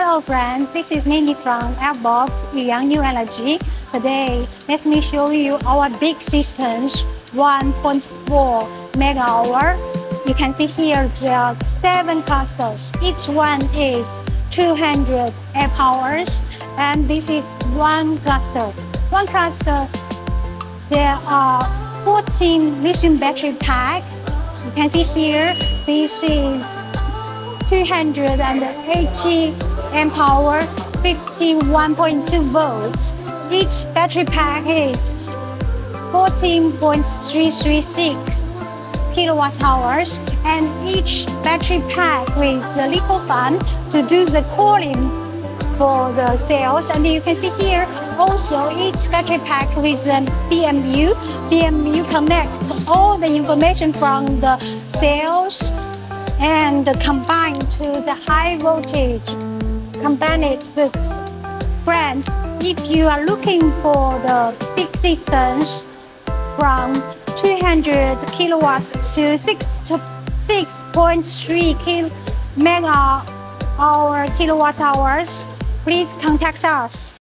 Hello friends, this is Mindy from Elfbulb Yueyang New Energy. Today, let me show you our big systems 1.4 mega hour. You can see here there are seven clusters. Each one is 200 amp hours and this is one cluster. One cluster, there are 14 lithium battery pack. You can see here, this is 280 amp hour, 51.2 volts. Each battery pack is 14.336 kilowatt hours and each battery pack with the little fan to do the cooling for the cells and you can see here also each battery pack with an BMU. BMU connects all the information from the cells and combined to the high voltage combined books. Friends, if you are looking for the big systems from 200 kilowatts to 6 to 6.3 kil mega hour kilowatt hours, please contact us.